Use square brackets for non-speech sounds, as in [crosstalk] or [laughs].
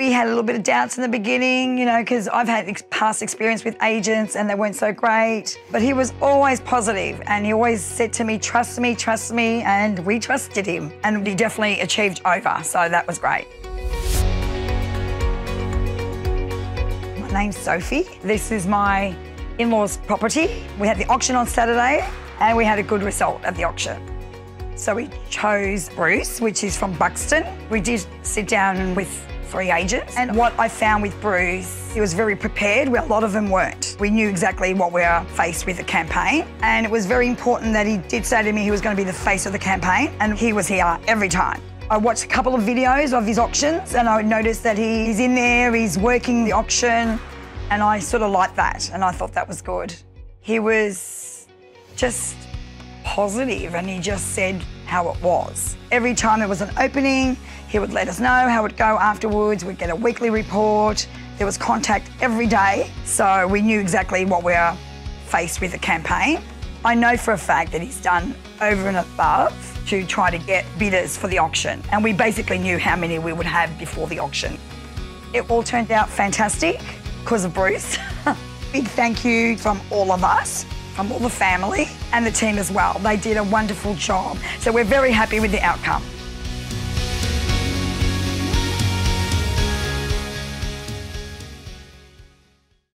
We had a little bit of doubts in the beginning, you know, because I've had ex- past experience with agents and they weren't so great. But he was always positive and he always said to me, trust me, trust me. And we trusted him. And he definitely achieved over. So that was great. My name's Sophie. This is my in law's property. We had the auction on Saturday and we had a good result at the auction. So we chose Bruce, which is from Buxton. We did sit down with three agents. And what I found with Bruce, he was very prepared, where a lot of them weren't. We knew exactly what we were faced with the campaign. And it was very important that he did say to me he was going to be the face of the campaign. And he was here every time. I watched a couple of videos of his auctions and I noticed that he, he's in there, he's working the auction. And I sort of liked that. And I thought that was good. He was just positive and he just said how it was. Every time there was an opening, he would let us know how it would go afterwards. We'd get a weekly report. There was contact every day, so we knew exactly what we were faced with the campaign. I know for a fact that he's done over and above to try to get bidders for the auction, and we basically knew how many we would have before the auction. It all turned out fantastic because of Bruce. [laughs] Big thank you from all of us Um, all the family and the team as well. They did a wonderful job. So we're very happy with the outcome.